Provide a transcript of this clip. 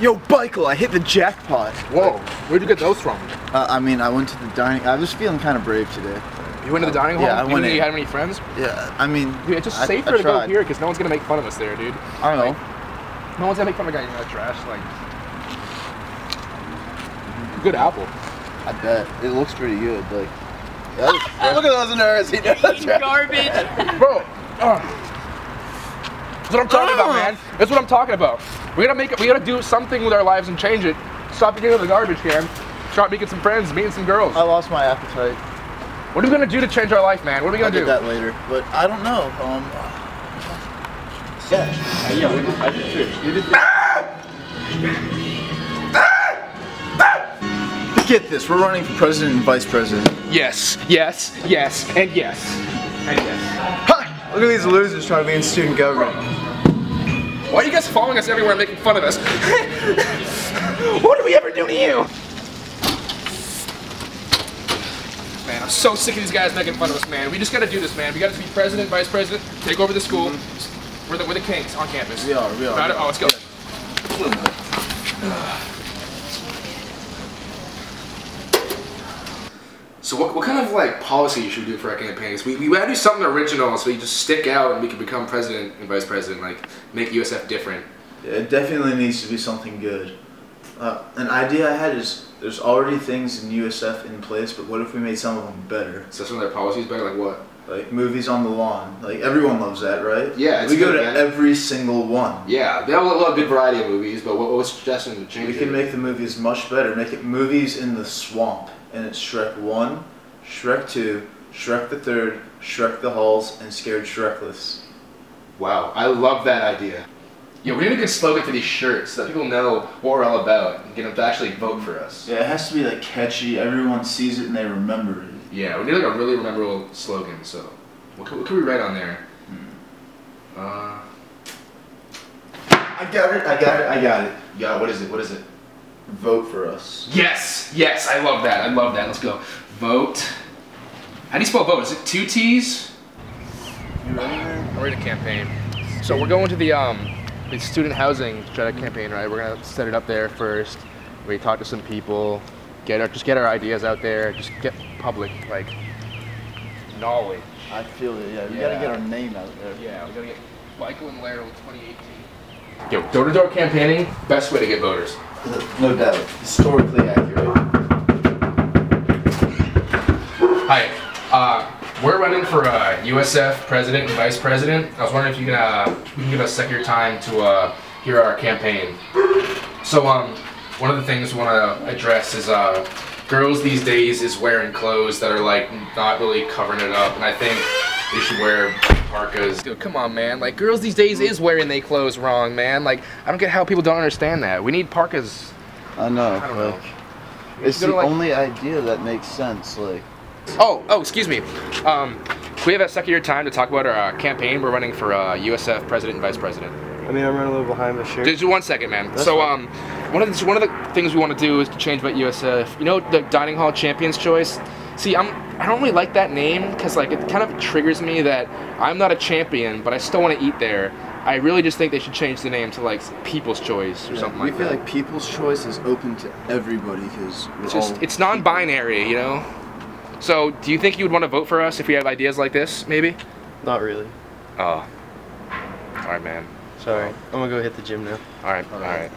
Yo, Michael, I hit the jackpot. Whoa, where'd you get those from? Uh, I mean, I went to the dining. I was feeling kind of brave today. You went to the dining hall? Yeah, I you went didn't think in. you had any friends? Yeah, I mean, Dude, it's just I- safer I to go here because no one's gonna make fun of us there, dude. I don't know. No one's gonna make fun of a guy eating that trash. Like, good apple. I bet it looks pretty good. Like, look at those nerds. He knows. Garbage. Bro, uh, that's what I'm talking about, man. That's what I'm talking about. We gotta make it. We gotta do something with our lives and change it. Stop eating out of the garbage can. Start making some friends, meeting some girls. I lost my appetite. What are we gonna do to change our life, man? What are we I'll gonna get do? that later, but I don't know. Um, yeah, we did, I did too. You did too. get this. We're running for president and vice president. Yes, yes, yes, and yes, and yes. Ha! Look at these losers trying to be in student government. Why are you guys following us everywhere and making fun of us? what did we ever do to you? Man, I'm so sick of these guys making fun of us, man. We just gotta do this, man. We gotta be president, vice president, take over the school. We're, the, we're the kings on campus. We are, we are. Got it? Oh, let's go. So what, what kind of like policy should we do for our campaigns? We, we gotta do something original so we just stick out and we can become president and vice president, like make USF different. Yeah, it definitely needs to be something good. Uh, an idea I had is there's already things in USF in place, but what if we made some of them better? So some of their policies better, like what? Like movies on the lawn. Like everyone loves that, right? Yeah, it's we go to man. every single one. Yeah, they have a lot of good variety of movies, but what, what was suggestion to change We it? can make the movies much better. Make it movies in the swamp, and it's Shrek One, Shrek Two, Shrek the Third, Shrek the Halls, and Scared Shrekless. Wow, I love that idea. Yeah, we need a good slogan for these shirts so that people know what we're all about and get them to actually vote for us. Yeah, it has to be like catchy. Everyone sees it and they remember it. Yeah, we need like a really memorable slogan. So, what can, what can we write on there? Uh, I got it. I got it. I got it. yeah, what is it? What is it? Vote for us. Yes, yes, I love that. I love that. Let's go. Vote. How do you spell vote? Is it two T's? You ready, man? I'm ready to campaign. So we're going to the um the student housing to try to campaign, right? We're gonna set it up there first. We talk to some people, get our just get our ideas out there, just get public like knowledge. I feel it. Yeah, we Yeah. gotta get our name out there. Yeah, we gotta get Michael and Laryl 2018. Yo, door-to-door campaigning, best way to get voters. No doubt. Historically accurate. Hi, uh, we're running for uh, USF president and vice president. I was wondering if you can, uh, you can give us a second of your time to uh, hear our campaign. So, um, one of the things we want to address is uh, girls these days is wearing clothes that are like not really covering it up, and I think they should wear parkas. Dude, come on, man! Like girls these days is wearing their clothes wrong, man. Like I don't get how people don't understand that. We need parkas. I know. I don't know. it's the to, like- only idea that makes sense. Like, Oh, oh, excuse me. Um, we have a second of your time to talk about our uh, campaign? We're running for uh, USF president and vice president. I mean, I'm running a little behind the shirt. Just one second, man. That's so, fine. um, one of the one of the things we want to do is to change about USF. You know, the dining hall champions choice. See, I'm I don't really like that name because like it kind of triggers me that I'm not a champion, but I still want to eat there. I really just think they should change the name to like People's Choice or something we feel like people's choice is open to everybody because it's just it's non-binary, you know. So, do you think you would want to vote for us if we have ideas like this? Maybe. Not really. Oh. All right, man. Sorry. I'm gonna go hit the gym now. All right. All right.